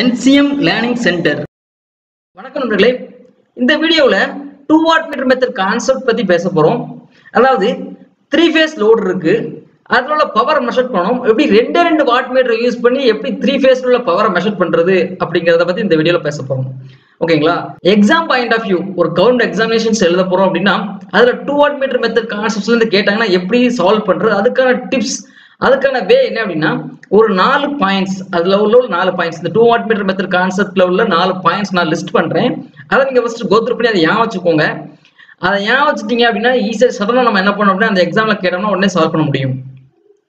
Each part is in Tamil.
NCM learning centre. வணக்கம் நண்பர்களே. இந்த வீடியோவில் two watt meter method concept பற்றி பேச போகிறோம் அதாவது த்ரீ ஃபேஸ் லோடு இருக்கு. அதில் உள்ள பவர் மெஷர் பண்ணோம் எப்படி ரெண்டே ரெண்டு வாட் மீட்டர் யூஸ் பண்ணி எப்படி த்ரீ ஃபேஸ் உள்ள பவரை மெஷர் பண்ணுறது அப்படிங்கிறத பற்றி இந்த வீடியோவில் பேச போகிறோம் ஓகேங்களா எக்ஸாம் பாயிண்ட் ஆஃப் வியூ ஒரு கவர்மெண்ட் எக்ஸாமினேஷன்ஸ் எழுத போகிறோம் அப்படின்னா அதில் டூ வாட் மீட்டர் மெத்தட் கான்செப்ட்ஸ்லேருந்து கேட்டாங்கன்னா எப்படி சால்வ் பண்ணுறது அதுக்கான டிப்ஸ் அதுக்கான வே என்ன அப்படின்னா ஒரு நாலு பாயிண்ட்ஸ் அதுல உள்ள ஒரு நாலு பாயிண்ட்ஸ் இந்த டூ வாட் மீட்டர் மெத்தட் கான்செப்ட்ல உள்ள நாலு பாயிண்ட்ஸ் நான் லிஸ்ட் பண்றேன். அதை நீங்க ஃபர்ஸ்ட் கோத்ரூ பண்ணி அதை ஏன் வச்சுக்கோங்க. அதை ஏன் வச்சுட்டீங்க அப்படின்னா ஈஸியாக சடனாக நம்ம என்ன பண்ணோம் அப்படின்னா அந்த எக்ஸாம்ல கேட்டோம்னா உடனே சால்வ் பண்ண முடியும்.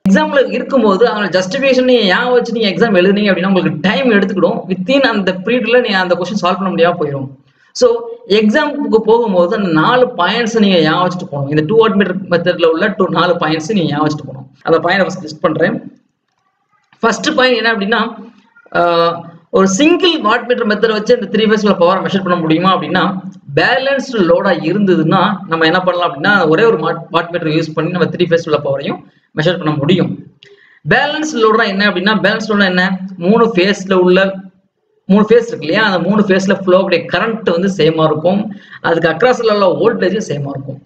எக்ஸாம்ல இருக்கும்போது அவங்க ஜஸ்டிஃபிகேஷன் நீங்க ஏன் வச்சு நீங்க எக்ஸாம் எழுதுனீங்க அப்படின்னா உங்களுக்கு டைம் எடுத்துக்கிடும். வித்தின் அந்த பீரியட்ல நீ அந்த கொஸ்டின் சால்வ் பண்ண முடியாம போயிடும் ஸோ எக்ஸாமுக்கு போகும்போது அந்த நாலு பாயிண்ட்ஸ் நீங்க ஞாபகம் வச்சுட்டு போகணும். இந்த டூ வாட் மீட்டர் மெத்தட்ல உள்ள டூ நாலு பாயிண்ட்ஸ் நீங்க ஞாபகம் வச்சுட்டு போகணும் அந்த பாயிண்ட் ஃபஸ்ட் லிஸ்ட் பண்றேன். ஃபர்ஸ்ட் பாயிண்ட் என்ன அப்படின்னா ஒரு சிங்கிள் வாட் மீட்டர் மெத்தட் வச்சு இந்த த்ரீ ஃபேஸ்ல பவரை மெஷர் பண்ண முடியுமா அப்படின்னா பேலன்ஸ்டு லோடா இருந்ததுன்னா நம்ம என்ன பண்ணலாம் அப்படின்னா ஒரே ஒரு வாட் மீட்டர் யூஸ் பண்ணி நம்ம த்ரீ ஃபேஸ் உள்ள பவரையும் மெஷர் பண்ண முடியும். பேலன்ஸ் லோடுனா என்ன அப்படின்னா பேலன்ஸ் லோடுனா என்ன? மூணு ஃபேஸ்ல உள்ள மூணு ஃபேஸ் இருக்கு இல்லையா? அந்த மூணு ஃபேஸில் ஃப்ளோ கூடிய கரண்ட் வந்து சேமா இருக்கும். அதுக்கு அக்ராஸில் உள்ள வோல்டேஜும் சேமா இருக்கும்.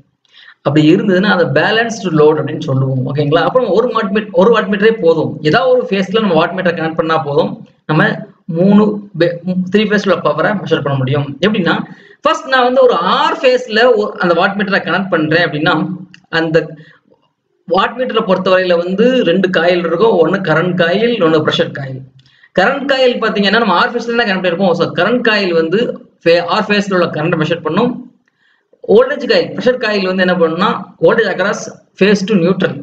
அப்படி இருந்ததுன்னா அதை பேலன்ஸ்டு லோட் அப்படின்னு சொல்லுவோம். ஓகேங்களா அப்புறம் ஒரு வாட் மீட் ஒரு வாட் மீட்டரே போதும். ஏதாவது ஒரு ஃபேஸில் நம்ம வாட் மீட்டரை கனெக்ட் பண்ணால் போதும். நம்ம மூணு த்ரீ ஃபேஸில் பவரை மெஷர் பண்ண முடியும். எப்படின்னா ஃபர்ஸ்ட் நான் வந்து ஒரு ஆர் ஃபேஸில் அந்த வாட் மீட்டரை கனெக்ட் பண்ணுறேன் அப்படின்னா அந்த வாட் மீட்டரை பொறுத்தவரையில் வந்து ரெண்டு காயில் இருக்கும். ஒன்று கரண்ட் காயில் ஒன்று ப்ரெஷர் காயில் கரண்ட் காயில் பார்த்தீங்கன்னா நம்ம ஆர் ஃபேஸ்ல தான் கனெக்ட் பண்ணிருப்போம் ஸோ கரண்ட் காயில் வந்து ஆர் ஃபேஸ்ல உள்ள கரண்ட் மெஷர் பண்ணும். வோல்டேஜ் காயில் ப்ரெஷர் காயில் வந்து என்ன பண்ணும்னா voltage across phase to neutral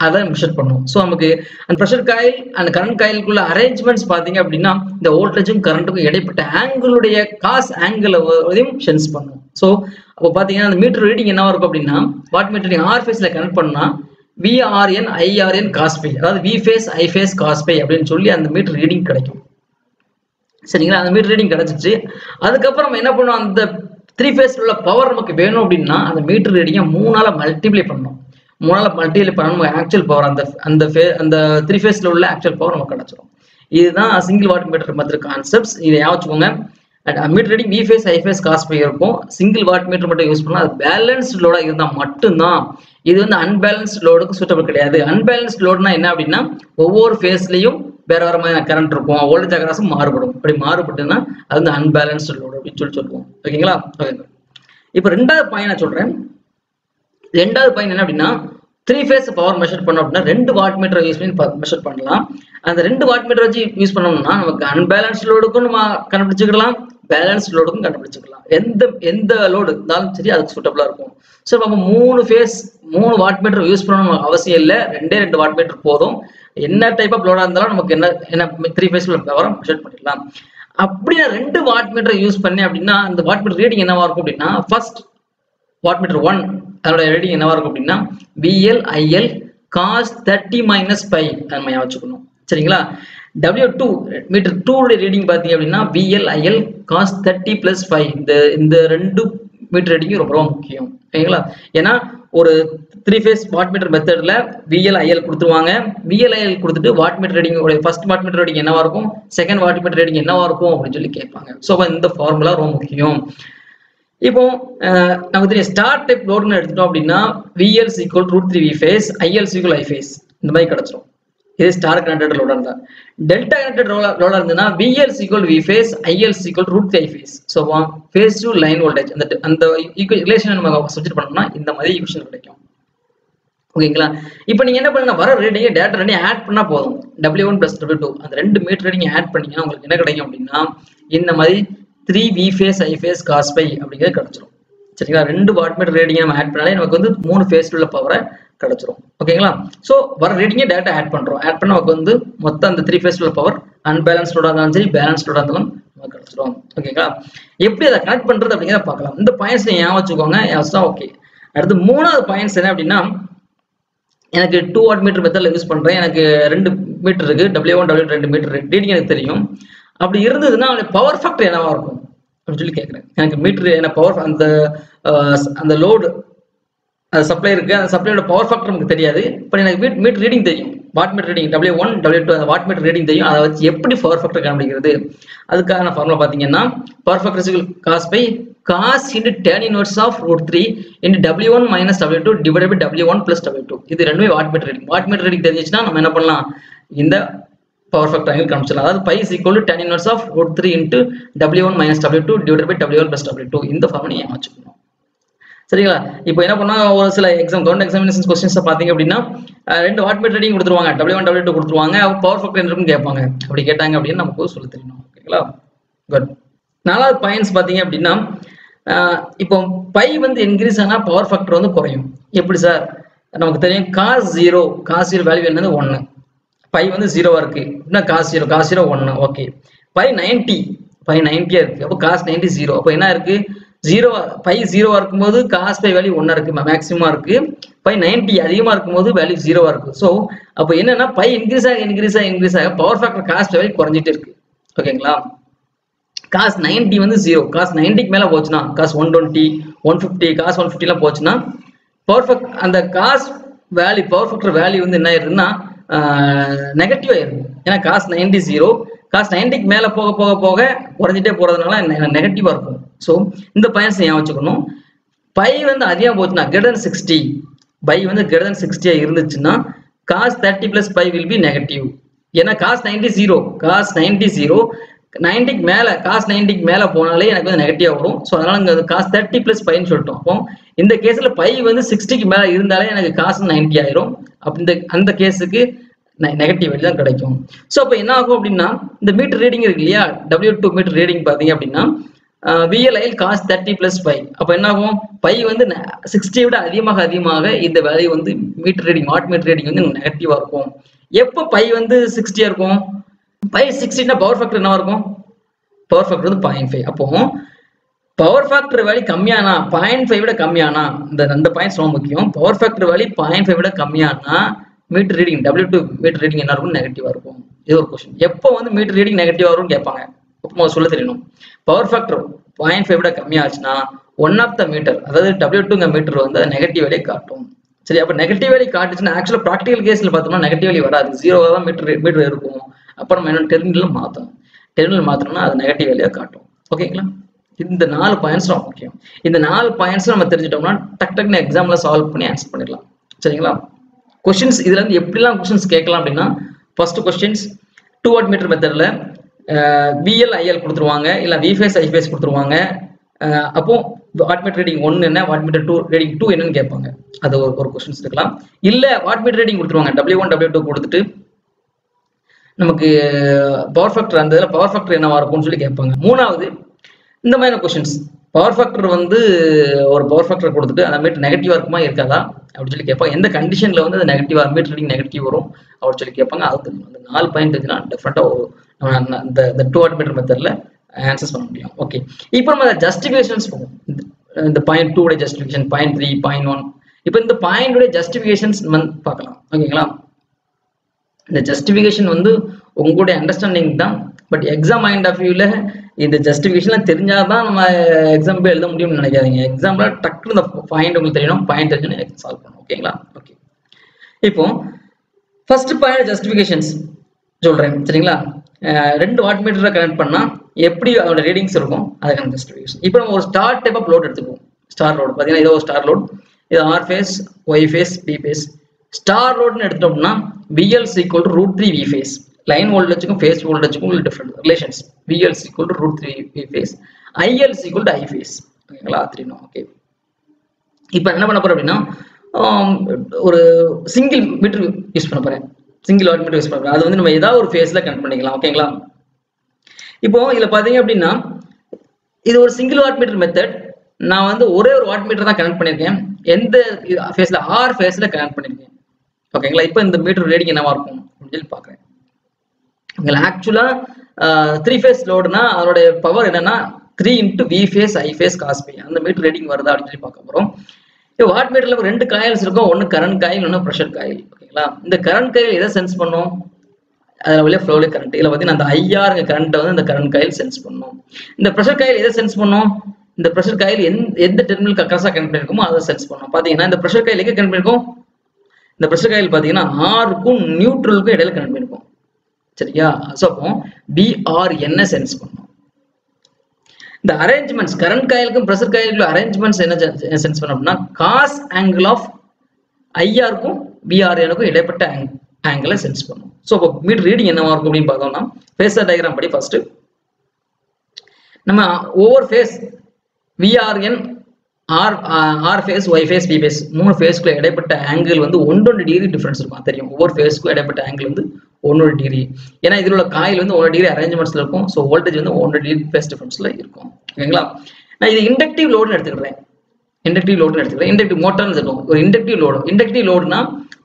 அதை மெஷர் பண்ணும். ஸோ நமக்கு அந்த ப்ரெஷர் காயில் அந்த கரண்ட் காயிலுக்குள்ள அரேஞ்ச்மெண்ட்ஸ் பார்த்தீங்க அப்படின்னா இந்த வோல்டேஜும் கரண்ட்டுக்கும் இடைப்பட்ட ஆங்கிளுடைய காஸ் ஆங்கிளையும் சென்ஸ் பண்ணும். ஸோ அப்போ பார்த்தீங்கன்னா அந்த மீட்டர் ரீடிங் என்னவா இருக்கும் அப்படின்னா வாட் மீட்டர் நீங்கள் ஆர் ஃபேஸில் கனெக்ட் பண்ணால் விஆர்என் ஐஆர்என் காஸ்பை அதாவது V phase I phase cos phi அப்படின்னு சொல்லி அந்த மீட்டர் ரீடிங் கிடைக்கும். சரிங்களா? அந்த மீட்டர் ரீடிங் கிடைச்சிச்சு. அதுக்கப்புறம் நம்ம என்ன பண்ணுவோம்? அந்த த்ரீ ஃபேஸ் உள்ள பவர் நமக்கு வேணும் அப்படின்னா அந்த மீட்டர் ரீடிங்கை மூணால மல்டிப்ளை பண்ணணும். மூணால மல்டிப்ளை பண்ணணும். நமக்கு ஆக்சுவல் பவர் அந்த அந்த ஃபே அந்த த்ரீ ஃபேஸில் உள்ள ஆக்சுவல் பவர் நமக்கு கிடைச்சிடும் இதுதான் சிங்கிள் வாட் மீட்டர் மாதிரி கான்செப்ட்ஸ் இதை யாச்சுக்கோங்க and meter reading V phase I phase cos phi இருக்கும். சிங்கிள் வாட் மீட்டர் மட்டும் யூஸ் பண்ணால் அது பேலன்ஸ்ட் லோடாக இருந்தால் மட்டும்தான். இது வந்து அன்பேலன்ஸ்ட் லோடுக்கு சூட்டபிள் கிடையாது. அன்பேலன்ஸ்ட் லோடுனா என்ன அப்படின்னா ஒவ்வொரு ஃபேஸ்லையும் வேற வேற மாதிரி கரண்ட் இருக்கும். வோல்டேஜ் அக்ராஸும் மாறுபடும். இப்படி மாறுபட்டுன்னா அது வந்து அன்பேலன்ஸ்ட் லோடு அப்படின்னு சொல்லி சொல்லுவோம். ஓகேங்களா? ஓகே. இப்போ ரெண்டாவது பாயிண்ட் நான் சொல்கிறேன் ரெண்டாவது பாயிண்ட் என்ன அப்படின்னா த்ரீ ஃபேஸ் பவர் மெஷர் பண்ணோம் அப்படின்னா ரெண்டு வாட் மீட்டர் யூஸ் பண்ணி மெஷர் பண்ணலாம். அந்த ரெண்டு வாட் மீட்டர் வச்சு யூஸ் பண்ணோம்னா நமக்கு அன்பேலன்ஸ் லோடுக்கும் நம்ம கண்டுபிடிச்சிக்கலாம் பேலன்ஸ் லோடுக்கும் கண்டுபிடிச்சிக்கலாம். எந்த எந்த லோடு இருந்தாலும் சரி அதுக்கு சூட்டபிளா இருக்கும். ஸோ நம்ம மூணு ஃபேஸ் மூணு வாட் மீட்டர் யூஸ் பண்ணணும் அவசியம் இல்லை. ரெண்டே ரெண்டு வாட் மீட்டர் போதும். என்ன டைப் ஆஃப் லோடா இருந்தாலும் நமக்கு என்ன என்ன த்ரீ ஃபேஸ் பவரை மெஷர் பண்ணிடலாம். அப்படி நான் ரெண்டு வாட் மீட்டர் யூஸ் பண்ணேன் அப்படின்னா அந்த வாட் மீட்டர் ரீடிங் என்னவா இருக்கும் அப்படின்னா ஃபர்ஸ்ட் வாட் மீட்டர் ஒன் அதோட ரீடிங் என்னவா இருக்கும் அப்படின்னா VL IL cos thirty minus phi நம்ம வச்சுக்கணும். சரிங்களா? டபிள்யூ டூ மீட்டர் டூடைய ரீடிங் பார்த்தீங்க அப்படின்னா VL IL cos thirty plus phi இந்த இந்த ரெண்டு மீட்டர் ரீடிங்கும் ரொம்ப ரொம்ப முக்கியம். ஓகேங்களா ஏன்னா ஒரு த்ரீ ஃபேஸ் வாட் மீட்டர் மெத்தடில் விஎல் ஐஎல் கொடுத்துருவாங்க. விஎல் ஐஎல் கொடுத்துட்டு watt meter reading first watt meter reading என்னவா இருக்கும்? செகண்ட் வாட் மீட்டர் ரீடிங் என்னவா இருக்கும்? அப்படின்னு சொல்லி கேட்பாங்க. ஸோ இந்த ஃபார்முலா ரொம்ப முக்கியம். இப்போ நமக்கு தெரியும் ஸ்டார் டைப் லோடுன்னு எடுத்துட்டோம் அப்படின்னா VL equal root three V phase IL equal I phase இந்த மாதிரி கிடச்சிரும். இது ஸ்டார் கனெக்டட் லோடாக தான் டெல்டா கனெக்டட் லோடாக இருந்ததுன்னா VL equal V phase IL equal root I phase so phase to line voltage அந்த அந்த ரிலேஷன் நம்ம சப்ஜெக்ட் பண்ணோம்னா இந்த மாதிரி ஈக்குவேஷன் கிடைக்கும். ஓகேங்களா? இப்போ நீங்கள் என்ன பண்ணுங்க வர ரீடிங் டேட்டா ரெண்டையும் ஆட் பண்ணால் போதும். W one plus W two அந்த ரெண்டு மீட்டர் ரீடிங் ஆட் பண்ணீங்கன்னா உங்களுக்கு என்ன கிடைக்கும் அப்படின்னா இந்த மாதிரி three V phase I phase cos phi அப்படிங்கிறது கிடச்சிரும். சரிங்களா? ரெண்டு வாட் மீட்டர் ரீடிங் நம்ம ஆட் பண்ணாலே நமக்கு வந்து மூணு ஃபேஸ் உள்ள பவரை கிடைச்சிரும். ஓகேங்களா ஸோ வர ரீடிங்கே டேரெக்டாக ஆட் பண்றோம். ஆட் பண்ண நமக்கு வந்து மொத்தம் அந்த த்ரீ ஃபேஸ் பவர் அன்பேலன்ஸ்டோட இருந்தாலும் சரி பேலன்ஸ்டோட இருந்தாலும் நமக்கு கிடைச்சிரும். ஓகேங்களா எப்படி அதை கனெக்ட் பண்றது அப்படிங்கிறத பார்க்கலாம். இந்த பாயிண்ட்ஸ் நீங்க ஞாபகம் வச்சுக்கோங்க. தான் ஓகே அடுத்து மூணாவது பாயிண்ட்ஸ் என்ன அப்படின்னா எனக்கு டூ வாட் மீட்டர் மெத்தடில் யூஸ் பண்ணுறேன் எனக்கு ரெண்டு மீட்டர் இருக்கு. டபிள்யூ ஒன் டபிள்யூ ரெண்டு மீட்டர் ரீடிங் எனக்கு தெரியும். அப்படி இருந்ததுன்னா பவர் ஃபேக்டர் என்னவா இருக்கும்? அப்படின்னு சொல்லி கேட்குறேன் எனக்கு மீட்டர் என்ன பவர் அந்த அந்த லோடு அது சப்ளை இருக்கு. அந்த சப்ளையோட பவர் ஃபேக்டர் நமக்கு தெரியாது. இப்போ எனக்கு மீட் மீட் ரீடிங் தெரியும். Watt meet reading W one W two அந்த வாட் மீட் ரீடிங் தெரியும். அதை வச்சு எப்படி பவர் ஃபேக்டர் கண்டுபிடிக்கிறது? அதுக்கான ஃபார்முலா பார்த்தீங்கன்னா power factor cos phi cos into tan inverse of root three into W one minus W two divide by W one plus W two இது ரெண்டுமே watt meet reading watt meet reading தெரிஞ்சிச்சுன்னா நம்ம என்ன பண்ணலாம்? இந்த பவர் ஃபேக்டர் ஆங்கிள் காமிச்சிடலாம் அதாவது phi is equal to tan inverse of root three into W one minus W two divide by W one plus W two இந்த ஃபார்ம் நீங்கள் வச்சுக்கணும் சரிங்களா? இப்போ என்ன பண்ணா ஒரு சில எக்ஸாம் கவர்மெண்ட் எக்ஸாமினேஷன் கொஸ்டின்ஸ் பார்த்தீங்க அப்படின்னா ரெண்டு வாட் மீட்டர் ரீடிங் கொடுத்துருவாங்க. டபிள்யூ ஒன் டபிள்யூ டூ கொடுத்துருவாங்க. பவர் ஃபேக்டர் என்ன கேட்பாங்க. அப்படி கேட்டாங்க அப்படின்னு நமக்கு சொல்ல தெரியணும் ஓகேங்களா? குட் நாலாவது பாயிண்ட்ஸ் பார்த்தீங்க அப்படின்னா இப்போ பை வந்து இன்க்ரீஸ் ஆனால் பவர் ஃபேக்டர் வந்து குறையும். எப்படி சார் நமக்கு தெரியும். Cos zero cos zero value என்னது? ஒன்று பை வந்து ஜீரோவா இருக்கு. அப்படின்னா காஸ் ஜீரோ காஸ் ஜீரோ ஒன்று ஓகே பை நைன்டி பை நைன்டியா இருக்கு. அப்போ காஸ் நைன்டி ஜீரோ அப்போ என்ன இருக்கு? ஜீரோ பை ஜீரோவா இருக்கும்போது காஸ் பை வேல்யூ ஒன்னா இருக்கு மேக்ஸிமம் இருக்கு. பை நைன்டி அதிகமா இருக்கும்போது வேல்யூ ஜீரோவா இருக்கு. ஸோ அப்போ என்னன்னா பை இன்க்ரீஸ் ஆக இன்க்ரீஸ் ஆக இன்க்ரீஸ் ஆக பவர் ஃபேக்டர் காஸ்ட் வேல்யூ குறைஞ்சிட்டு இருக்கு. ஓகேங்களா காஸ் நைன்டி வந்து ஜீரோ காஸ் நைன்டிக்கு மேல போச்சுன்னா cos one twenty one fifty cos one ஃபிஃப்டிலாம் போச்சுன்னா பவர் ஃபேக்ட் அந்த cos value power factor value வந்து என்ன ஆயிருதுன்னா நெகட்டிவ் ஆயிருது. ஏன்னா காஸ் நைன்டி ஜீரோ காஸ் நைன்டிக்கு மேல போக போக போக குறைஞ்சிட்டே போறதுனால நெகட்டிவா இருக்கும். ஸோ இந்த பயன்ஸ் ஏன் வச்சுக்கணும். பை வந்து அதிகமாக போச்சுன்னா கிரேட்டர் சிக்ஸ்டி பை வந்து கிரேட்டர் சிக்ஸ்டியாக இருந்துச்சுன்னா cos thirty plus phi will be negative ஏன்னா cos ninety zero cos ninety zero நைன்டிக்கு மேலே காஸ் நைன்டிக்கு மேலே போனாலே எனக்கு வந்து நெகட்டிவாக வரும். ஸோ அதனால இங்க காஸ் தேர்ட்டி ப்ளஸ் பைன்னு சொல்லிட்டோம். அப்போ இந்த கேஸில் பை வந்து சிக்ஸ்டிக்கு மேலே இருந்தாலே எனக்கு காசு நைன்டி ஆயிரும். அப்ப இந்த அந்த கேஸுக்கு நெகட்டிவ் வழி தான் கிடைக்கும். ஸோ அப்போ என்ன ஆகும் அப்படின்னா இந்த மீட்டர் ரீடிங் இருக்கு இல்லையா? டபிள்யூ டூ மீட்டர் ரீடிங் பார்த்தீங்க அப்படின்னா VL IL cos thirty plus five அப்போ என்ன ஆகும் பை வந்து சிக்ஸ்டியை விட அதிகமாக அதிகமாக இந்த வேல்யூ வந்து meter reading watt meter reading வந்து நெகட்டிவாக இருக்கும். எப்போ பை வந்து சிக்ஸ்டியாக இருக்கும்? பை சிக்ஸ்டின்னா பவர் ஃபேக்டர் என்னவா இருக்கும்? பவர் ஃபேக்டர் வந்து பாயிண்ட் ஃபைவ் அப்போ பவர் ஃபேக்டர் வேலி கம்மியானா பாயிண்ட் ஃபைவ் விட கம்மியானா இந்த அந்த பாயிண்ட்ஸ் ரொம்ப முக்கியம். Power factor value point five விட கம்மியானா meter reading W two meter reading என்ன இருக்கும் நெகட்டிவாக இருக்கும். இது ஒரு கொஸ்டின் எப்போ வந்து மீட்டர் ரீடிங் நெகட்டிவாக வரும்னு கேட்பாங்க? சொல்ல தெரியணும். பவர் ஃபேக்டர் பாயிண்ட் ஃபைவ் விட கம்மியாச்சுன்னா ஒன் ஆஃப் த மீட்டர் அதாவது டபிள்யூ டூங்க மீட்டர் வந்து நெகட்டிவ் வேலையை காட்டும். சரி அப்போ நெகட்டிவ் வேலி காட்டுச்சுன்னா ஆக்சுவலாக ப்ராக்டிகல் கேஸில் பார்த்தோம்னா நெகட்டிவ் வேலி வராது. ஜீரோவாக தான் மீட்டர் மீட்டர் இருக்கும். அப்போ நம்ம என்ன டெர்மினல் மாற்றணும் டெர்மினல் மாற்றணும்னா அது நெகட்டிவ் வேலையாக காட்டும். ஓகேங்களா இந்த நாலு பாயிண்ட்ஸ் ரொம்ப முக்கியம். இந்த நாலு பாயிண்ட்ஸ் நம்ம தெரிஞ்சிட்டோம்னா டக் டக்குன்னு எக்ஸாம்ல சால்வ் பண்ணி ஆன்சர் பண்ணிடலாம். சரிங்களா? கொஸ்டின்ஸ் இதுல இருந்து எப்படிலாம் கொஸ்டின்ஸ் கேட்கலாம் அப்படின்னா first questions two watt meter மெத்தடில் விஎல் ஐஎல் கொடுத்துருவாங்க. இல்லை விஃபேஸ் ஐஃபேஸ் கொடுத்துருவாங்க. அப்போ வாட் ரீடிங் ஒன்று என்ன வாட்மீட்டர் டூ ரீடிங் டூ என்னன்னு கேட்பாங்க. அது ஒரு ஒரு கொஸ்டின்ஸ் இருக்கலாம் இல்லை வாட் ரீடிங் கொடுத்துருவாங்க. டபிள்யூ ஒன் டபிள்யூ டூ கொடுத்துட்டு நமக்கு பவர் ஃபேக்டர் அந்த இதில் பவர் ஃபேக்டர் என்னவா இருக்கும்னு சொல்லி கேட்பாங்க. மூணாவது இந்த மாதிரியான கொஸ்டின்ஸ் பவர் ஃபேக்டர் வந்து ஒரு பவர் ஃபேக்டர் கொடுத்துட்டு அந்த மீட்டர் நெகட்டிவாக இருக்குமா இருக்காதா? அப்படின்னு சொல்லி கேட்பாங்க. எந்த கண்டிஷனில் வந்து அது நெகட்டிவாக மீட்டர் ரீடிங் நெகட்டிவ் வரும்? அப்படின்னு சொல்லி கேட்பாங்க. அது வந்து நாலு பாயிண்ட் தெரிஞ்சுனா டிஃப்ரெண்டா ஒரு இந்த இந்த டூ வாட் மெத்தடில் ஆன்சர்ஸ் பண்ண முடியும். ஓகே இப்போ நம்ம ஜஸ்டிஃபிகேஷன்ஸ் போகும் இந்த- இந்த point two justification point three point one இப்போ இந்த பாயிண்டோட ஜஸ்டிஃபிகேஷன்ஸ் வந்து பார்க்கலாம். ஓகேங்களா இந்த ஜஸ்டிஃபிகேஷன் வந்து உங்களுடைய அண்டர்ஸ்டாண்டிங் தான். பட் எக்ஸாம் மைண்ட் ஆஃப் வியூவில் இந்த ஜஸ்டிஃபிகேஷன்லாம் தெரிஞ்சால் தான் நம்ம எக்ஸாம் போய் எழுத முடியும்னு நினைக்காதீங்க. எக்ஸாம்பிளாக டக்குனு இந்த பாயிண்ட் உங்களுக்கு தெரியணும். பாயிண்ட் தெரிஞ்சுன்னு சால்வ் பண்ணணும். ஓகேங்களா ஓகே இப்போ ஃபர்ஸ்ட் பாயிண்ட் ஜஸ்டிஃபிகேஷன்ஸ் சொல்கிறேன் சரிங்களா? ரெண்டு வாட் மீட்டரை கனெக்ட் பண்ணால் எப்படி அதோட ரீடிங்ஸ் இருக்கும்? அதுக்கான ஜஸ்டிஃபிகேஷன் இப்போ நம்ம ஒரு ஸ்டார் டைப் ஆஃப் லோட் எடுத்துக்குவோம். ஸ்டார் லோடு பார்த்தீங்கன்னா இது ஒரு ஸ்டார் லோட் இது R phase Y phase B phase star லோட்னு எடுத்தோம்னா VLs equal to root three V phase line வோல்டேஜுக்கும் phase வோல்டேஜுக்கும் different relations VLs equal to root three V phase ILs equal to I phase ஓகேங்களா? த்ரீனோ ஓகே இப்போ என்ன பண்ண போகிறோம் அப்படின்னா ஒரு சிங்கிள் மீட்டர் யூஸ் பண்ண போகிறேன் சிங்கிள் வாட் யூஸ் பண்ண அது வந்து நம்ம ஏதாவது ஒரு ஃபேஸில் கனெக்ட் பண்ணிக்கலாம். ஓகேங்களா இப்போ இதில் பார்த்தீங்க அப்படின்னா இது ஒரு சிங்கிள் வாட் மீட்டர் மெத்தட் நான் வந்து ஒரே ஒரு வாட் மீட்டர் தான் கனெக்ட் பண்ணியிருக்கேன். எந்த ஃபேஸில் ஆறு ஃபேஸில் கனெக்ட் பண்ணியிருக்கேன். ஓகேங்களா இப்போ இந்த மீட்டர் ரீடிங் என்னவா இருக்கும் அப்படின்னு சொல்லி பார்க்குறேன் இதில் ஆக்சுவலாக த்ரீ ஃபேஸ் லோடுனா அதனுடைய பவர் என்னன்னா three into V phase I phase cos phi அந்த மீட்டர் ரீடிங் வருதா அப்படின்னு சொல்லி பார்க்க போகிறோம் இப்போ வாட் மீட்டரில் ரெண்டு காயில்ஸ் இருக்கும். ஒன்று கரண்ட் காயில் ஒன்று ப்ரெஷர் காயில் ஓகேங்களா? இந்த கரண்ட் கையில் எதை சென்ஸ் பண்ணும்? அதில் வழியாக ஃப்ளோலே கரண்ட் இதில் பார்த்தீங்கன்னா அந்த ஐஆருங்க கரண்ட்டை வந்து இந்த கரண்ட் காயில் சென்ஸ் பண்ணும். இந்த ப்ரெஷர் காயில் எதை சென்ஸ் பண்ணும்? இந்த ப்ரெஷர் காயில் எந்த எந்த டெர்மினல் கரெக்டாக கனெக்ட் பண்ணிருக்கோமோ அதை சென்ஸ் பண்ணும். பார்த்தீங்கன்னா இந்த ப்ரெஷர் காயில் எங்கே கனெக்ட் பண்ணிருக்கோம்? இந்த ப்ரெஷர் காயில் பார்த்தீங்கன்னா ஆருக்கும் நியூட்ரலுக்கும் இடையில கனெக்ட் பண்ணிருக்கோம். சரியா? ஸோ அப்போ சென்ஸ் பண்ணும்? இந்த அரேஞ்ச்மெண்ட்ஸ் கரண்ட் காயிலுக்கும் ப்ரெஷர் காயிலுக்கும் அரேஞ்ச்மெண்ட்ஸ் என்ன சென்ஸ் பண்ணோம்னா அப்படின்னா காஸ் ஆங்கிள் ஆஃப் ஐஆருக்கும் பிஆர்எனுக்கும் இடைப்பட்ட ஆங்கிளை சென்ஸ் பண்ணும். ஸோ இப்போ மீட் ரீடிங் என்னவா இருக்கும் அப்படின்னு பார்த்தோம்னா ஃபேஸர் டயக்ராம் படி ஃபர்ஸ்ட் நம்ம ஒவ்வொரு phase VRN R R phase Y phase B phase மூணு ஃபேஸ்க்குள்ள இடைப்பட்ட ஆங்கிள் வந்து ஒன்றொன்று டிகிரி டிஃப்ரென்ஸ் இருக்கும் தெரியும். ஒவ்வொரு ஃபேஸ்க்கும் இடைப்பட்ட ஆங்கிள் வந்து ஒன்றொரு டிகிரி ஏன்னா இதில் உள்ள காயில் வந்து ஒன்று டிகிரி அரேஞ்ச்மெண்ட்ஸில் இருக்கும். ஸோ வோல்டேஜ் வந்து ஒன்று டிகிரி ஃபேஸ் டிஃப்ரென்ஸில் இருக்கும். ஓகேங்களா? நான் இது இண்டக்டிவ் லோடுன்னு எடுத்துக்கிறேன் இண்டக்டிவ் லோடுன்னு எடுத்துக்கிறேன் இண்டக்டிவ் மோட்டார்னு சொல்லுவோம். ஒரு இண்டக்டிவ் லோடு இண்டக்டிவ் லோடுனா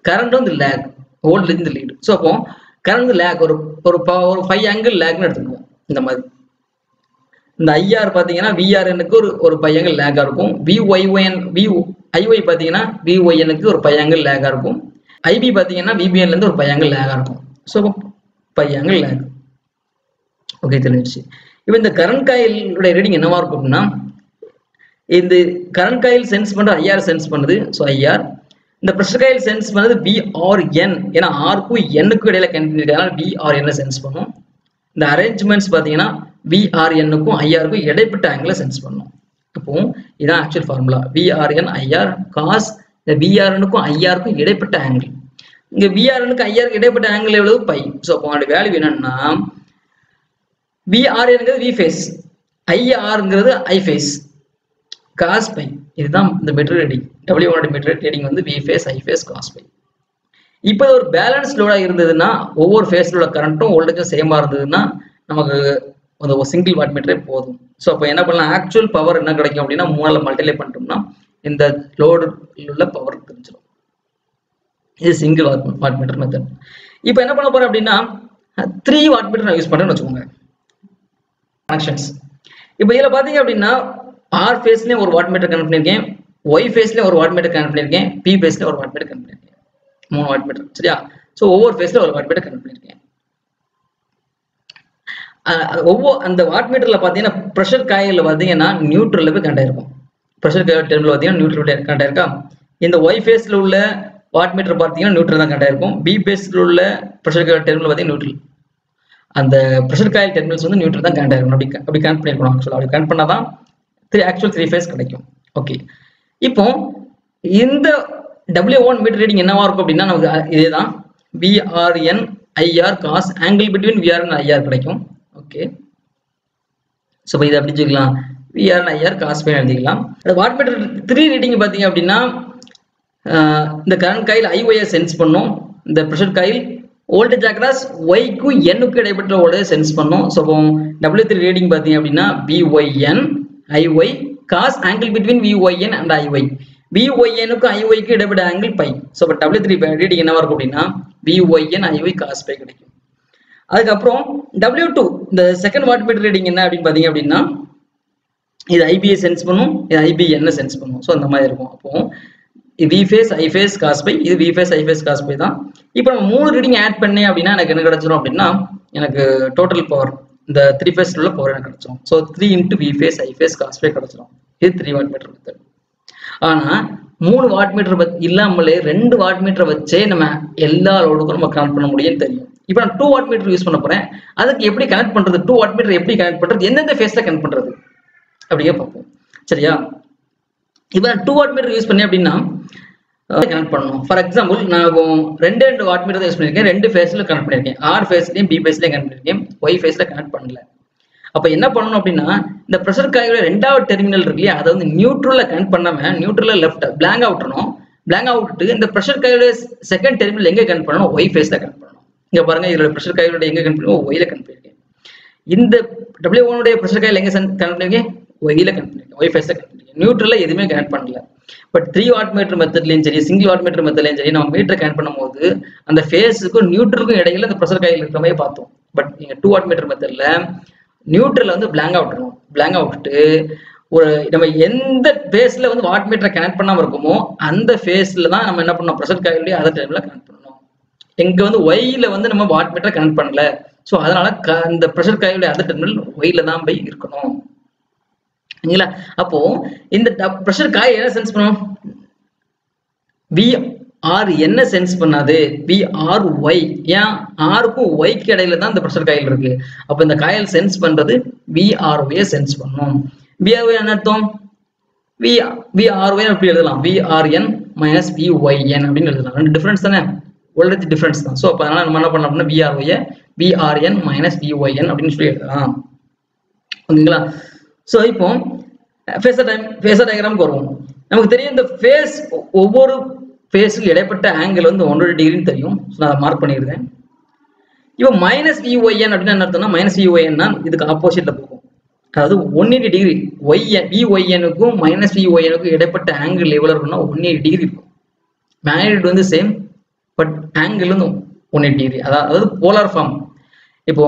கரண்ட் வந்து லேக் வோல்ட் இருந்து லீடு ஸோ அப்போ கரண்ட் லேக் ஒரு ஒரு ஒரு ஃபைவ் ஆங்கிள் லேக்னு எடுத்துக்குவோம். இந்த மாதிரி. இந்த ஐஆர் பார்த்தீங்கன்னா விஆர்எனுக்கு ஒரு ஒரு பையங்கள் லேக்காக இருக்கும். விஒய்ஒஎன் வி ஐஒய் பார்த்தீங்கன்னா விஒய்எனுக்கு ஒரு பையங்கள் லேக்காக இருக்கும். ஐபி பார்த்தீங்கன்னா விபிஎன்லேருந்து ஒரு பையங்கள் லேக்காக இருக்கும். ஸோ பையங்கள் லேக் ஓகே தெரிஞ்சிச்சு இப்போ இந்த கரண்ட் காயிலுடைய ரீடிங் என்னவா இருக்கும் அப்படின்னா இந்த கரண்ட் காயில் சென்ஸ் பண்ற ஐஆர் சென்ஸ் பண்ணுது. ஸோ ஐஆர் இந்த ப்ரெஷர் காயில் சென்ஸ் பண்ணது பிஆர்என் ஏன்னா ஆர்க்கும் எண்ணுக்கும் இடையில கண்டிப்பாக பிஆர்என்ல சென்ஸ் பண்ணும். இந்த அரேஞ்ச்மெண்ட்ஸ் பார்த்தீங்கன்னா விஆர்என்னுக்கும் ஐஆருக்கும் இடைப்பட்ட ஆங்கிளை சென்ஸ் பண்ணும். அப்போ இதான் actual formula PRN IR cos இந்த பிஆர்என்னுக்கும் ஐஆருக்கும் இடைப்பட்ட ஆங்கிள் இங்க விஆர்எனுக்கு ஐஆருக்கு இடைப்பட்ட ஆங்கிள் எவ்வளவு? பை ஸோ அப்போ அதோட வேல்யூ என்னன்னா பிஆர்என்ங்கிறது வி ஃபேஸ் ஐஆர்ங்கிறது ஐ ஃபேஸ் காஸ் பை இதுதான் இந்த meter reading W one meter reading வந்து V phase I phase cos phi இப்போ ஒரு பேலன்ஸ் லோடாக இருந்ததுன்னா ஒவ்வொரு ஃபேஸில் உள்ள கரண்ட்டும் வோல்டேஜும் சேமாக இருந்ததுன்னா நமக்கு அந்த ஒரு சிங்கிள் வாட் மீட்டரே போதும். ஸோ அப்போ என்ன பண்ணலாம்? ஆக்சுவல் பவர் என்ன கிடைக்கும் அப்படின்னா மூணால் மல்டிப்ளை பண்ணிட்டோம்னா இந்த லோடு உள்ள பவர் தெரிஞ்சிடும். இது single watt watt meter method இப்போ என்ன பண்ண போறேன் அப்படின்னா த்ரீ வாட் மீட்டர் நான் யூஸ் பண்ணுறேன்னு வச்சுக்கோங்க. கனெக்ஷன்ஸ் இப்போ இதில் பார்த்தீங்க அப்படின்னா ஆர் ஃபேஸ்லேயும் ஒரு வாட் மீட்டர் கனெக்ட் பண்ணியிருக்கேன். ஒய் ஃபேஸ்லேயும் ஒரு வாட் மீட்டர் கனெக்ட் பண்ணியிருக்கேன். பி ஃபேஸ்லேயும் ஒரு வாட் மீட்டர் கனெக்ட் பண்ணியிருக்கேன். மூணு வாட் மீட்டர் சரியா? ஸோ ஒவ்வொரு ஃபேஸில் ஒரு வாட் மீட்டர் கனெக்ட் பண்ணியிருக்கேன். ஒவ்வொரு அந்த வாட் மீட்டர்ல பார்த்தீங்கன்னா ப்ரெஷர் காயில் பார்த்தீங்கன்னா நியூட்ரல்ல போய் கனெக்ட் ஆயிருக்கும். ப்ரெஷர் காயில் டெர்மில் பார்த்தீங்கன்னா நியூட்ரல் கனெக்ட் ஆயிருக்கா? இந்த ஒய் ஃபேஸில் உள்ள வாட் மீட்டர் பார்த்தீங்கன்னா நியூட்ரல் தான் கனெக்ட் ஆயிருக்கும். பி ஃபேஸில் உள்ள ப்ரெஷர் காயில் டெர்மில் பார்த்தீங்கன்னா நியூட்ரல் அந்த ப்ரெஷர் காயில் டெர்மினல்ஸ் வந்து நியூட்ரல் தான் கனெக்ட் ஆயிருக்கும். அப்படி அப்படி கனெக்ட் பண்ணிருக்கணும் ஆக்சுவலாக அப்படி கனெக்ட் பண்ணால் தான் த்ரீ ஆக்சுவல் த்ரீ ஃபேஸ் கிடைக்கும். ஓகே இப்போ இந்த டபிள்யூ ஒன் மீட்டர் ரீடிங் என்னவா இருக்கும் அப்படின்னா நமக்கு இதே தான் VRN IR cos angle between VRN IR கிடைக்கும். ஓகே ஸோ இப்போ இதை அப்படி வச்சுக்கலாம் விஆர்என் ஐஆர் காஸ் பை எழுதிக்கலாம். வாட் மீட்டர் த்ரீ ரீடிங் பார்த்தீங்க அப்படின்னா இந்த கரண்ட் காயில் ஐஒயை சென்ஸ் பண்ணும். இந்த ப்ரெஷர் காயில் வோல்டேஜ் அக்ராஸ் ஒய்க்கும் எண்ணுக்கும் இடைப்பட்ட வோல்டேஜ் சென்ஸ் பண்ணும். ஸோ இப்போ டபிள்யூ த்ரீ ரீடிங் பார்த்தீங்க அப்படின்னா PYN IY cos angle between VYN and IY விஒய்எனுக்கும் ஐஒய்க்கு இடைப்பட்ட ஆங்கிள் பை ஸோ இப்போ டபுள்யூ த்ரீ ரீடிங் என்னவா இருக்கும் அப்படின்னா விஒய்என் ஐஒய் காஸ் பை கிடைக்கும். அதுக்கப்புறம் டபிள்யூ டூ இந்த செகண்ட் வாட் மீட்டர் ரீடிங் என்ன அப்படின்னு பார்த்தீங்க அப்படின்னா இது ஐபிஐ சென்ஸ் பண்ணும் இது ஐபி சென்ஸ் பண்ணும். ஸோ அந்த மாதிரி இருக்கும். அப்போ V phase I phase cos phi இது V phase I phase cos phi தான். இப்போ நம்ம மூணு ரீடிங் ஆட் பண்ணேன் அப்படின்னா எனக்கு என்ன கிடச்சிரும் அப்படின்னா எனக்கு டோட்டல் பவர் இந்த த்ரீ ஃபேஸ் உள்ள பவர் எனக்கு கிடைச்சோம் so three into V phase I phase cos கிடைச்சிடும் இது த்ரீ வாட் மீட்டர் மெத்தட் ஆனா மூணு வாட் மீட்டர் இல்லாமலே ரெண்டு வாட் மீட்டர் வச்சே நம்ம எல்லா லோடுக்கும் நம்ம கனெக்ட் பண்ண முடியும்னு தெரியும். இப்போ நான் டூ வாட் மீட்டர் யூஸ் பண்ண போறேன். அதுக்கு எப்படி கனெக்ட் பண்றது? டூ வாட் மீட்டர் எப்படி கனெக்ட் பண்றது? எந்தெந்த ஃபேஸ்ல கனெக்ட் பண்றது? அப்படியே பார்ப்போம். சரியா? இப்போ நான் டூ வாட் மீட்டர் யூஸ் பண்ணேன் அப்படின்னா கனெக்ட் பண்ணணும். ஃபார் எக்ஸாம்பிள் நான் ரெண்டு ரெண்டு வாட் மீட்டர் தான் யூஸ் பண்ணியிருக்கேன். ரெண்டு ஃபேஸில் கனெக்ட் பண்ணியிருக்கேன். ஆர் ஃபேஸ்லையும் பி ஃபேஸ்லையும் கனெக்ட் பண்ணியிருக்கேன். ஒய் ஃபேஸ்ல கனெக்ட் பண்ணல. அப்போ என்ன பண்ணணும் அப்படின்னா இந்த ப்ரெஷர் காயோட ரெண்டாவது டெர்மினல் இருக்கு இல்லையா? அதை வந்து நியூட்ரலில் கனெக்ட் பண்ணாம நியூட்ரலில் லெஃப்ட் பிளாங்கா விட்டுறணும். பிளாங்கா விட்டுட்டு இந்த ப்ரெஷர் காயோட செகண்ட் டெர்மினல் எங்கே கனெக்ட் பண்ணணும்? ஒய் ஃபேஸில் கனெக்ட் பண்ணணும். இங்கே பாருங்க இதோட ப்ரெஷர் காயோட எங்கே கனெக்ட் பண்ணுவோம் ஒயில oh, கனெக்ட் பண்ணிருக்கேன் இந்த டபிள்யூ ஒனுடைய ப்ரெஷர் காயில் எங்கே கனெக்ட் பண்ணியிருக்கேன்? ஒயில கனெக்ட் பண்ணியிருக்கேன். ஒய் ஃபேஸில் கனெக்ட் பண்ணியிருக்கேன். நியூட்ரலில் எதுவுமே கனெக்ட் பண்ணல. பட் த்ரீ வாட் மீட்டர் மெத்தட்லையும் சரி சிங்கிள் வாட் மீட்டர் மெத்தட்லையும் சரி நம்ம மீட்டர் கனெக்ட் பண்ணும்போது அந்த ஃபேஸுக்கும் நியூட்ரலுக்கும் இடையில அந்த ப்ரெஷர் காயில் இருக்கிற மாதிரி பார்த்தோம். பட் நீங்க டூ வாட் மீட்டர் மெத்தட்ல நியூட்ரல் வந்து பிளாங்காக விட்டுருவோம் பிளாங்காக விட்டுட்டு ஒரு நம்ம எந்த ஃபேஸ்ல வந்து வாட் மீட்டரை கனெக்ட் பண்ணாமல் இருக்குமோ அந்த ஃபேஸ்ல தான் நம்ம என்ன பண்ணோம் ப்ரெஷர் காயிலுடைய அதர் டைம்ல கனெக்ட் பண்ணணும். எங்க வந்து ஒயில வந்து நம்ம வாட் மீட்டரை கனெக்ட் பண்ணல. ஸோ அதனால க இந்த ப்ரெஷர் காயிலுடைய அதர் டெர்மினல் ஒயில தான் போய் இருக்கணும். சரிங்களா அப்போ இந்த ப்ரெஷர் காய் என்ன சென்ஸ் பண்ணும்? வி ஆர் என்ன சென்ஸ் பண்ணாது? வி ஆர் ஒய் ஏன்? ஆருக்கும் ஒய்க்கு இடையில தான் இந்த ப்ரெஷர் காயில் இருக்கு. அப்போ இந்த காயில் சென்ஸ் பண்றது வி ஆர் ஒய சென்ஸ் பண்ணும். வி ஆர் என்ன அர்த்தம்? வி வி ஆர் ஒய் அப்படி எழுதலாம். V R N minus V Y N அப்படின்னு எழுதலாம். ரெண்டு டிஃபரன்ஸ் தானே? வோல்டேஜ் டிஃபரன்ஸ் தான். ஸோ அப்போ அதனால நம்ம என்ன பண்ணலாம் அப்படின்னா வி ஆர் ஒய்யை V R N minus V Y N அப்படின்னு சொல்லி எழுதலாம். ஓகேங்களா ஸோ இப்போ ஃபேஸர் டைம் ஃபேஸர் டயக்ராமுக்கு வருவோம். நமக்கு தெரியும் இந்த ஃபேஸ் ஒவ்வொரு ஃபேஸுக்கு இடைப்பட்ட ஆங்கிள் வந்து ஒன்றரை டிகிரின்னு தெரியும். ஸோ நான் மார்க் பண்ணியிருந்தேன் இப்போ மைனஸ் விஒய்என் அப்படின்னு என்ன அர்த்தம்னா மைனஸ் விஒய்என்னா இதுக்கு ஆப்போசிட்ல போகும். அதாவது ஒன் எயிட்டி டிகிரி ஒய்என் விஒய்எனுக்கும் மைனஸ் விஒய்எனுக்கும் இடைப்பட்ட ஆங்கிள் எவ்வளோ இருக்குன்னா ஒன் எயிட்டி டிகிரி இருக்கும். மேக்னிடியூட் வந்து சேம் பட் ஆங்கிள் வந்து ஒன் எயிட்டி டிகிரி அதாவது போலார் ஃபார்ம் இப்போ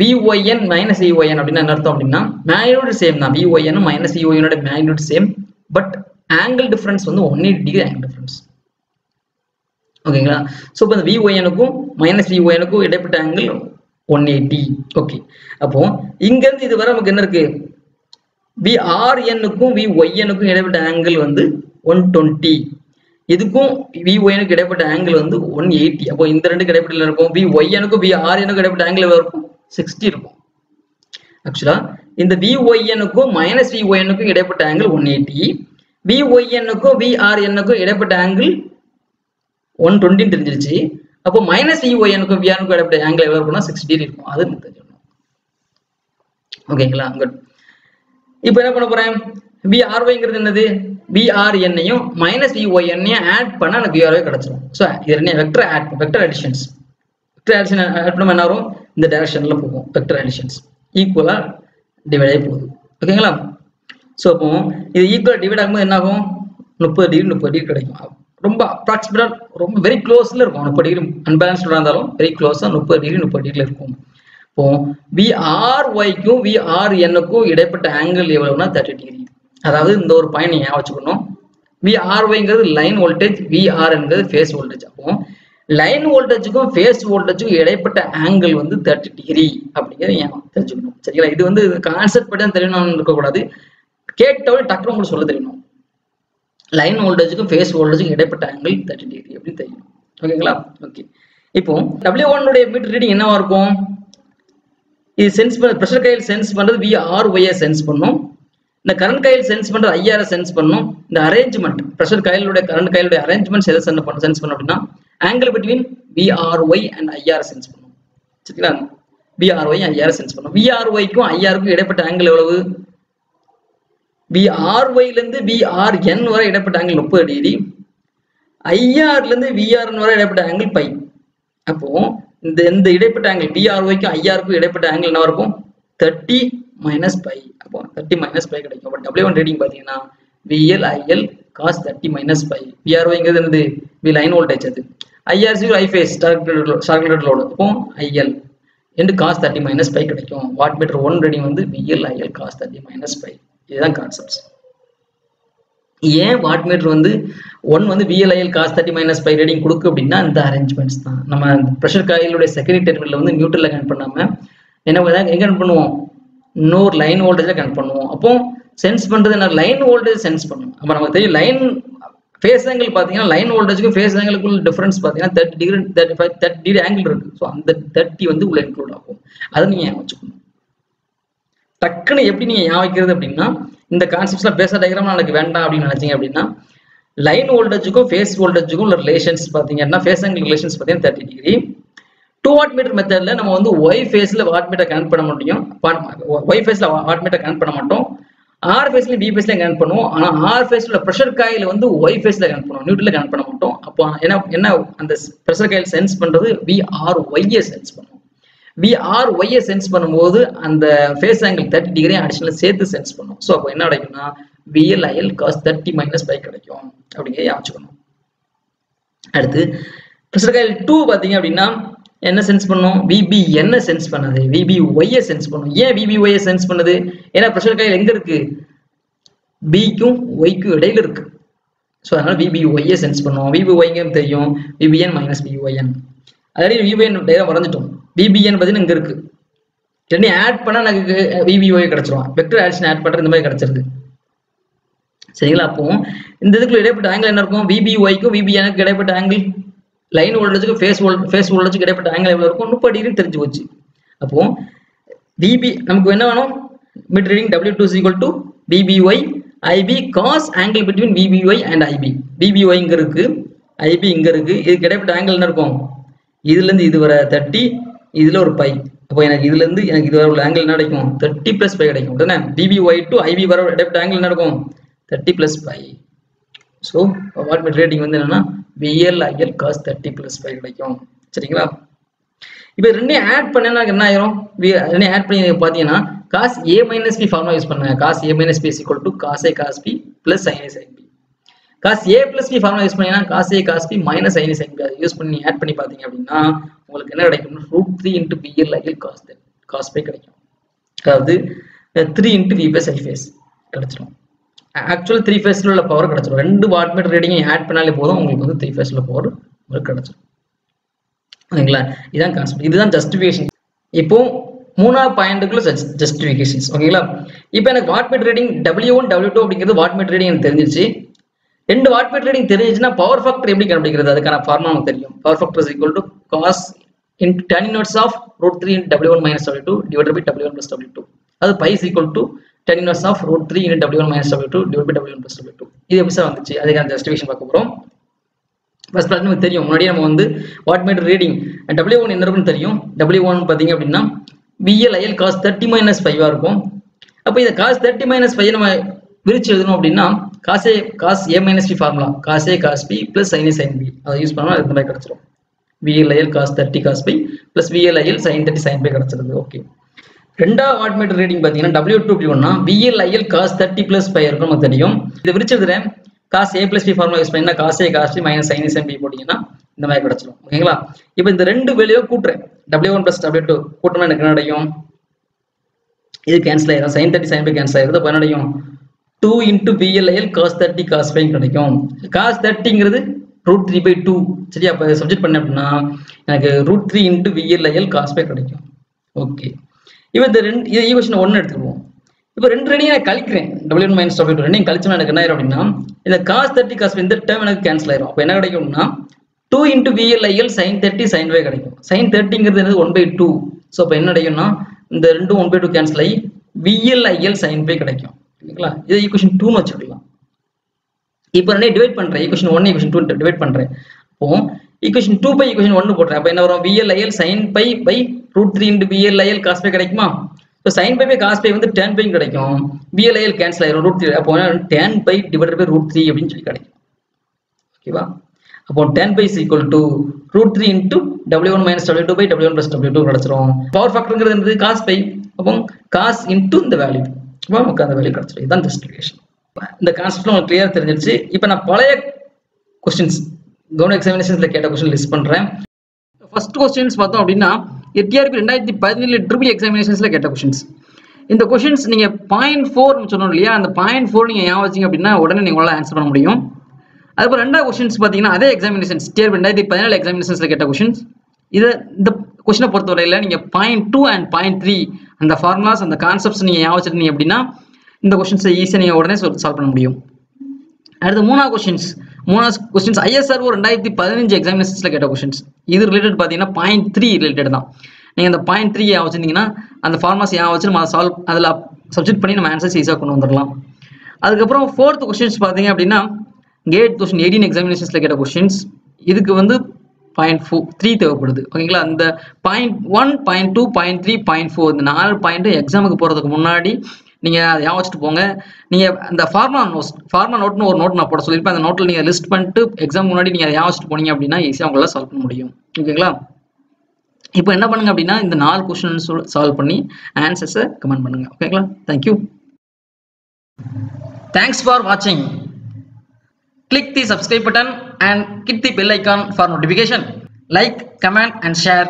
விஒய்என் மைனஸ் இஒய்என் அப்படின்னு என்ன அர்த்தம் அப்படின்னா மேக்னிடியூட் சேம் தான். VYN minus விஒய்எனோட magnitude same but angle difference வந்து one eighty degree angle difference ஓகேங்களா ஸோ இப்போ இந்த விஒய்எனுக்கும் மைனஸ் இஒய்எனுக்கும் இடைப்பட்ட ஆங்கிள் ஒன் எயிட்டி ஓகே அப்போ இங்கேருந்து இது வரை நமக்கு என்ன இருக்கு? வி ஆர்என்னுக்கும் இடைப்பட்ட ஆங்கிள் வந்து ஒன் டுவெண்ட்டி இதுக்கும் வி இடைப்பட்ட ஆங்கிள் வந்து ஒன் எயிட்டி அப்போ இந்த ரெண்டு இடைப்பட்ட இருக்கும். வி ஒய்எனுக்கும் வி ஆர்எனுக்கும் இடைப்பட்ட ஆங்கிள் இருக்கும்? சிக்ஸ்டி இருக்கும். ஆக்சுவலா இந்த வி ஒய்எனுக்கும் மைனஸ் வி ஒய்எனுக்கும் இடைப்பட்ட ஆங்கிள் ஒன் எயிட்டி வி ஒய்எனுக்கும் வி ஆர்எனுக்கும் இடைப்பட்ட ஆங்கிள் ஒன் டுவெண்ட்டின்னு தெரிஞ்சிருச்சு. அப்போ மைனஸ் விஒய்னுக்கும் விஆனுக்கும் இடைப்பட்ட ஆங்கிள் எவ்வளோ இருக்கும்னா சிக்ஸ் டிகிரி இருக்கும். அது தெரிஞ்சுக்கணும் தெரிஞ்சிடணும். ஓகேங்களா குட் இப்போ என்ன பண்ண போறேன்? விஆர்ஒய்ங்கிறது என்னது? பிஆர்என்னையும் மைனஸ் விஒய்என்னையும் ஆட் பண்ண எனக்கு விஆர்ஒய் கிடச்சிரும். ஸோ இது ரெண்டு vector add vector additions vector addition add பண்ண என்ன வரும்? இந்த டைரக்ஷனில் போகும். வெக்டர் அடிஷன்ஸ் ஈக்குவலாக டிவைட் ஆகி போகுது. ஓகேங்களா ஸோ அப்போ இது ஈக்குவலாக டிவைட் ஆகும்போது என்ன ஆகும் முப்பது டிகிரி முப்பது டிகிரி கிடைக்கும். ரொம்ப அப்ராக்சிமேட்டா ரொம்ப வெரி க்ளோஸில் இருக்கும். முப்பது டிகிரி அன்பேலன்ஸ்டா இருந்தாலும் வெரி க்ளோஸாக முப்பது டிகிரி முப்பது டிகிரில இருக்கும். இப்போ வி ஆர் ஒய்க்கும் வி ஆர் என்னுக்கும் இடைப்பட்ட ஆங்கிள் எவ்வளவுனா தேர்ட்டி டிகிரி அதாவது இந்த ஒரு பாயிண்ட் நீங்க வச்சுக்கணும். விஆர்ஒய்ங்கிறது லைன் வோல்டேஜ் வி என்கிறது ஃபேஸ் வோல்டேஜ் அப்போ லைன் வோல்டேஜுக்கும் ஃபேஸ் வோல்டேஜுக்கும் இடைப்பட்ட ஆங்கிள் வந்து தேர்ட்டி டிகிரி அப்படிங்கிறத ஏன் தெரிஞ்சுக்கணும். சரிங்களா? இது வந்து கான்செப்ட் படி தான் தெரியணும்னு இருக்கக்கூடாது. கேட்டவரை டக்குனு உங்களுக்கு சொல்ல தெரியணும். லைன் வோல்டேஜுக்கும் ஃபேஸ் வோல்டேஜுக்கும் இடைப்பட்ட ஆங்கிள் தேர்ட்டி டிகிரி அப்படின்னு தெரியும். ஓகேங்களா? ஓகே. இப்போ டபிள்யூ ஒன்னுடைய மீட்டர் ரீடிங் என்னவா இருக்கும்? இது சென்ஸ் பண்ண ப்ரெஷர் கையில் சென்ஸ் பண்ணுறது வி ஒய்யை சென்ஸ் பண்ணும். இந்த கரண்ட் கையில் சென்ஸ் பண்ற ஐஆர் சென்ஸ் பண்ணும் இந்த அரேஞ்ச்மெண்ட் ப்ரெஷர் கையிலுடைய கரண்ட் கையிலுடைய அரேஞ்ச்மெண்ட்ஸ் எதை சென்ஸ் பண்ண சென்ஸ் பண்ணும் அப்படின்னா angle between VRY and IR sense பண்ணும் சரிங்களா? விஆர்ஒய் ஆர் ஐஆர் சென்ஸ் பண்ணும் விஆர்ஒய்க்கும் ஐஆருக்கும் இடைப்பட்ட ஆங்கிள் எவ்வளவு? இருந்து விஆர்என் வரை இடைப்பட்ட ஆங்கிள் முப்பது டிகிரி ஐஆர்லேருந்து விஆர்என் வரை இடைப்பட்ட ஆங்கிள் பை அப்போ இந்த இந்த இடைப்பட்ட ஆங்கிள் பிஆர்ஒய்க்கும் ஐஆருக்கும் இடைப்பட்ட ஆங்கிள் என்ன இருக்கும்? தேர்ட்டி மைனஸ் பை அப்போ தேர்ட்டி மைனஸ் பை கிடைக்கும். அப்போ டபிள்யூ ஒன் ரீடிங் பார்த்தீங்கன்னா VL IL cos thirty minus phi பிஆர்ஒய்ங்கிறது என்னது? வி லைன் வோல்டேஜ் அது. ஐஆர்சி ஐ ஃபேஸ் ஸ்டார்குலேட்டட் லோடு அப்போ ஐஎல் என்று காஸ் தேர்ட்டி மைனஸ் பை கிடைக்கும். வாட் மீட்டர் ஒன் ரீடிங் வந்து VL IL cos thirty minus phi இதுதான் கான்செப்ட்ஸ் ஏன் வாட் மீட்டர் வந்து ஒன் வந்து VL IL cos thirty minus five reading கொடுக்கு அப்படின்னா இந்த அரேஞ்ச்மெண்ட்ஸ் தான். நம்ம ப்ரெஷர் காயிலுடைய செகண்டரி டெர்மினல் வந்து நியூட்ரலில் கனெக்ட் பண்ணாம என்ன எங்கே கனெக்ட் பண்ணுவோம்? இன்னொரு லைன் வோல்டேஜை கனெக்ட் பண்ணுவோம். அப்போ சென்ஸ் பண்ணுறது என்ன? லைன் வோல்டேஜ் சென்ஸ் பண்ணும். அப்போ நமக்கு தெரியும் லைன் ஃபேஸ் ஆங்கிள் பார்த்தீங்கன்னா லைன் வோல்டேஜுக்கும் ஃபேஸ் ஆங்கிளுக்குள்ள டிஃபரன்ஸ் பார்த்தீங்கன்னா thirty degree thirty five thirty degree angle இருக்கு. ஸோ அந்த தேர்ட்டி வந்து உள்ள இன்க்ளூட் ஆகும். அதை நீங்கள் வச்சுக்கணும். டக்குன்னு எப்படி நீங்கள் ஞாபகம் வைக்கிறது அப்படின்னா இந்த கான்செப்ட்ஸ்லாம் பேச டயக்ராம் எனக்கு வேண்டாம் அப்படின்னு நினைச்சீங்க அப்படின்னா லைன் வோல்டேஜுக்கும் ஃபேஸ் வோல்டேஜுக்கும் உள்ள ரிலேஷன்ஸ் பார்த்தீங்கன்னா ஃபேஸ் ஆங்கிள் ரிலேஷன்ஸ் பார்த்தீங்கன்னா thirty degree two watt meter மெத்தட்ல நம்ம வந்து ஒய் ஃபேஸ்ல வாட் மீட்டர் கனெக்ட் பண்ண முடியும். ஒய் ஃபேஸ்ல வாட் மீட்டர் கனெக்ட் பண்ண மாட்டோம். ஆர் ஃபேஸ்ல பி ஃபேஸ்ல கனெக்ட் பண்ணுவோம். ஆனா ஆர் ஃபேஸ்ல ப்ரெஷர் காயில் வந்து ஒய் ஃபேஸ்ல கனெக்ட் பண்ணுவோம். நியூட்ரல்ல கனெக்ட் பண்ண மாட்டோம். அப்போ என்ன என்ன அந்த ப்ரெஷர் காயில் சென்ஸ் பண்றது? வி ஆர் ஒய்யை சென்ஸ் பண்ணுவோம். வி ஆர் ஒய்யை சென்ஸ் பண்ணும்போது அந்த phase angle thirty degree additional சேர்த்து சென்ஸ் பண்ணும் ஸோ அப்போ என்ன கிடைக்கும்னா VL IL cos thirty minus phi கிடைக்கும். அப்படிங்கிற ஞாபகம் அடுத்து ப்ரெஷர் காயில் டூ பார்த்தீங்க அப்படின்னா என்ன சென்ஸ் பண்ணும் விபி என்ன சென்ஸ் பண்ணது விபி ஒய்யை சென்ஸ் பண்ணும் ஏன் விபி ஒய்யை சென்ஸ் பண்ணுது ஏன்னா ப்ரெஷர் காயில் எங்க இருக்கு பிக்கும் ஒய்க்கும் இடையில இருக்கு ஸோ அதனால விபி ஒய்யை சென்ஸ் பண்ணுவோம் விபி ஒய்ங்கிறது தெரியும் விபிஎன் மைனஸ் பிஒய்என் அதே விபிஎன் டைரம் வரைஞ்சிட்டோம் விபிஎன் பார்த்தீங்கன்னா இங்க இருக்கு ரெண்டையும் ஆட் பண்ணா எனக்கு விபிஓ கிடைச்சிரும் வெக்டர் ஆடிஷன் ஆட் பண்ணுற இந்த மாதிரி கிடைச்சிருது சரிங்களா அப்போ இந்த இதுக்குள்ள இடைப்பட்ட ஆங்கிள் என்ன இருக்கும் விபிஒய்க்கும் விபிஎனுக்கு இடைப்பட்ட ஆங்கிள் லைன் வோல்டேஜுக்கு ஃபேஸ் வோல்ட் ஃபேஸ் வோல்டேஜுக்கு இடைப்பட்ட ஆங்கிள் எவ்வளோ இருக்கும் முப்பது டிகிரி தெரிஞ்சு போச்சு. அப்போ விபி நமக்கு என்ன வேணும்? Mid reading W two equal to PBY IB cos angle between PBY and IB PBY இங்கே இருக்கு ஐபி இங்கே இருக்கு இதுக்கு இடைப்பட்ட ஆங்கிள் என்ன இருக்கும்? இதுலேருந்து இது வர தேர்ட்டி இதில் ஒரு பை அப்போ எனக்கு இதுலேருந்து எனக்கு இது வர உள்ள ஆங்கிள் என்ன கிடைக்கும்? தேர்ட்டி ப்ளஸ் பை கிடைக்கும். உடனே பிபிஒய் டு ஐபி வர இடைப்பட்ட ஆங்கிள் என்ன இருக்கும்? Thirty plus phi so watt meter reading வந்து என்னன்னா VL IL cos thirty plus phi கிடைக்கும். சரிங்களா? இப்போ ரெண்டையும் ஆட் பண்ணா என்ன ஆயிரும்? வி- ரெண்டையும் ஆட் பண்ணி பார்த்தீங்கன்னா cos A minus B formula use பண்ணுங்க. Cos A minus B equal to cos A cos B plus sine A B cos A plus B formula use பண்ணீங்கன்னா cos A cos B minus sine A sine B use பண்ணி ஆட் பண்ணி பார்த்தீங்க அப்படின்னா உங்களுக்கு என்ன கிடைக்கும்? Root three into PL IL cos cos phi கிடைக்கும். அதாவது three into V phase I phase actual three ஃபேஸில் உள்ள பவர் கிடைச்சிரும். ரெண்டு வாட்மீட்டர் ரீடிங்கை ஆட் பண்ணாலே போதும் உங்களுக்கு வந்து த்ரீ ஃபேஸில் பவர் உங்களுக்கு கிடச்சிடும் ஓகேங்களா இதுதான் கான்செப்ட் இதுதான் ஜஸ்டிஃபிகேஷன் இப்போ மூணாவது பாயிண்ட்டுக்குள்ள ஜஸ்டிஃபிகேஷன்ஸ் ஓகேங்களா? இப்போ எனக்கு wattmeter reading W one W two அப்படிங்கிறது மீட் ரீடிங் எனக்கு தெரிஞ்சிச்சு ரெண்டு வாட்மீட்டர் ரீடிங் தெரிஞ்சிச்சுன்னா பவர் ஃபேக்டர் எப்படி கண்டுபிடிக்கிறது? அதுக்கான ஃபார்மா நமக்கு தெரியும். Power factor is equal to cos in tan inverse of root three in W one minus W two divide by W one plus W two அது phi is equal to tan inverse of root three in W one minus W two divide by W one plus W two இது எப்படி சார் வந்துச்சு அதுக்கான ஜஸ்டிஃபிகேஷன் பார்க்க போகிறோம் ஃபர்ஸ்ட் பார்த்து நமக்கு தெரியும். முன்னாடியே நம்ம வந்து watt meter reading W one என்ன இருக்குன்னு தெரியும். டபிள்யூ ஒன் பார்த்தீங்க அப்படின்னா VL IL cos thirty minus ஃபைவாக இருக்கும். அப்போ இந்த காஸ் தேர்ட்டி மைனஸ் ஃபைவ் நம்ம விரிச்சு எழுதணும் அப்படின்னா cos A cos A minus B formula cos A cos B plus sine A sine B அதை யூஸ் பண்ணால் இந்த மாதிரி கிடச்சிரும். VL IL cos thirty cos phi plus VL IL sine thirty sine phi கிடச்சிருது. ஓகே ரெண்டாவது வாட் மீட்டர் ரீடிங் பார்த்தீங்கன்னா டபிள்யூ டூ பி ஒன்னா VL IL cos thirty plus phi இருக்கும் நமக்கு தெரியும். இதை விரிச்சதுல cos A plus B formula use பண்ணினா cos A cos minus sine MP போட்டிங்கன்னா இந்த மாதிரி கிடச்சிடும் ஓகேங்களா இப்போ இந்த ரெண்டு வேலையோ கூட்டுறேன். W one plus W two கூட்டணும் எனக்கு என்ன இது கேன்சல் ஆயிரும். Sine thirty sine phi cancel ஆயிருது அப்போ என்ன கிடைக்கும் two into PL IL cos thirty cos five கிடைக்கும். காஸ் தேர்ட்டிங்கிறது ரூட் த்ரீ பை டூ சரியா? அப்போ சப்ஜெக்ட் பண்ணேன் அப்படின்னா எனக்கு root three into VL IL cos five கிடைக்கும். ஓகே இப்போ இந்த ரெண்டு ஈக்குவேஷன் ஒன்று எடுத்துக்குவோம். இப்போ ரெண்டு ரெண்டையும் நான் கழிக்கிறேன். டபிள்யூ ஒன் மைனஸ் டபிள்யூ ரெண்டையும் கழிச்சோம்னா எனக்கு என்ன ஆயிரும் அப்படின்னா இந்த காஸ் தேர்ட்டி காஸ் இந்த டேர்ம் எனக்கு கேன்சல் ஆயிரும். அப்போ என்ன கிடைக்கும்னா two into VL IL sine thirty sine வே கிடைக்கும். சைன் தேர்ட்டிங்கிறது என்னது? ஒன் பை டூ ஸோ அப்போ என்ன கிடைக்கும்னா இந்த ரெண்டும் ஒன் பை டூ கேன்சல் ஆகி விஎல்ஐஎல் சைன் பை கிடைக்கும். ஓகேங்களா இதை ஈக்குவேஷன் டூன்னு வச்சுக்கலாம். இப்போ ரெண்டே டிவைட் பண்ணுறேன் equation one equation two divide பண்ணுறேன் அப்போ ஈக்குவேஷன் டூ பை ஈக்குவேஷன் ஒன்று போடுறேன் அப்போ என்ன வரும்? VL IL sine phi by root three into PL IL cos phi கிடைக்குமா? இப்போ sine phi by cos phi வந்து டென் பை கிடைக்கும். பிஎல்ஐஎல் கேன்சல் ஆயிரும் ரூட் த்ரீ அப்போ tan phi divide by root three அப்படின்னு சொல்லி கிடைக்கும். ஓகேவா அப்போ tan phi equal to root three into W one minus W two by W one plus W two கிடச்சிரும். பவர் ஃபேக்டருங்கிறது என்னது? காஸ் பை அப்போ காஸ் இன்டூ இந்த வேல்யூ நமக்கு அந்த வேல்யூ கிடச்சிடும் இதுதான் ஜஸ்டிஃபிகேஷன் இந்த கான்செப்ட் உங்களுக்கு கிளியர் தெரிஞ்சிருச்சு. இப்போ நான் பழைய கொஸ்டின்ஸ் கவர்மெண்ட் எக்ஸாமினேஷன்ஸில் கேட்ட கொஸ்டின் லிஸ்ட் பண்ணுறேன் ஃபர்ஸ்ட் கொஸ்டின்ஸ் பார்த்தோம் அப்படின்னா எட்டிஆர்பி ரெண்டாயிரத்தி பதினேழு ட்ரிபிள் எக்ஸாமினேஷன்ஸில் e கேட்ட கொஷின்ஸ் இந்த கொஷின்ஸ் நீங்கள் பாயிண்ட் ஃபோர்னு சொன்னோம் இல்லையா? அந்த பாயிண்ட் ஃபோர் நீங்கள் ஏன் வச்சீங்க அப்படின்னா உடனே நீங்கள் உங்களால் ஆன்சர் பண்ண முடியும். அதுக்கப்புறம் ரெண்டாவது கொஷின்ஸ் பார்த்தீங்கன்னா அதே எக்ஸாமினேஷன்ஸ் டிஆர்பி ரெண்டாயிரத்தி பதினேழு எக்ஸாமினேஷன்ஸில் கேட்ட கொஷின்ஸ் இதை இந்த கொஷினை பொறுத்தவரையில் நீங்கள் point two and point three அந்த ஃபார்முலாஸ் அந்த கான்செப்ட்ஸ் நீங்கள் ஏன் வச்சிருந்தீங்க அப்படின்னா இந்த கொஷின்ஸை ஈஸியாக நீங்கள் உடனே சால்வ் பண்ண முடியும். அடுத்து மூணாவது கொஷின்ஸ் மூணாவது கொஸ்டின்ஸ் ஐஎஸ்ஆர் ரெண்டாயிரத்தி பதினஞ்சு எக்ஸாமினேஷன்ஸில் கேட்ட கொஸ்டின்ஸ் இது ரிலேட்டட் பார்த்தீங்கன்னா பாயிண்ட் த்ரீ ரிலேட்டட் தான். நீங்கள் அந்த பாயிண்ட் த்ரீ ஏன் வச்சிருந்தீங்கன்னா அந்த ஃபார்மாஸ் ஏன் வச்சு நம்ம அதை சால்வ் அதில் சப்ஜெக்ட் பண்ணி நம்ம ஆன்சர்ஸ் ஈஸியாக கொண்டு வந்துடலாம். அதுக்கப்புறம் ஃபோர்த் கொஸ்டின்ஸ் பார்த்தீங்க அப்படின்னா கேட் கொஸ்டின் எயிட்டீன் எக்ஸாமினேஷன்ஸில் கேட்ட கொஸ்டின்ஸ் இதுக்கு வந்து பாயிண்ட் ஃபோர் த்ரீ தேவைப்படுது. ஓகேங்களா அந்த point one point two point three point four இந்த நாலு பாயிண்ட்டு எக்ஸாமுக்கு போகிறதுக்கு முன்னாடி நீங்கள் அதை ஞாபகம் வச்சுட்டு போங்க. நீங்கள் அந்த ஃபார்மா நோட் ஃபார்மா நோட்னு ஒரு நோட் நான் போட சொல்லியிருப்பேன். அந்த நோட்டில் நீங்கள் லிஸ்ட் பண்ணிட்டு எக்ஸாம் முன்னாடி நீங்கள் அதை ஞாபகம் வச்சுட்டு போனீங்க அப்படின்னா ஈஸியாக உங்களால் சால்வ் பண்ண முடியும். ஓகேங்களா? இப்போ என்ன பண்ணுங்க அப்படின்னா இந்த நாலு கொஸ்டின் சால்வ் பண்ணி ஆன்சர்ஸை கமெண்ட் பண்ணுங்க. ஓகேங்களா? தேங்க்யூ தேங்க்ஸ் ஃபார் வாட்சிங் click the subscribe button and hit the bell icon for notification like comment and share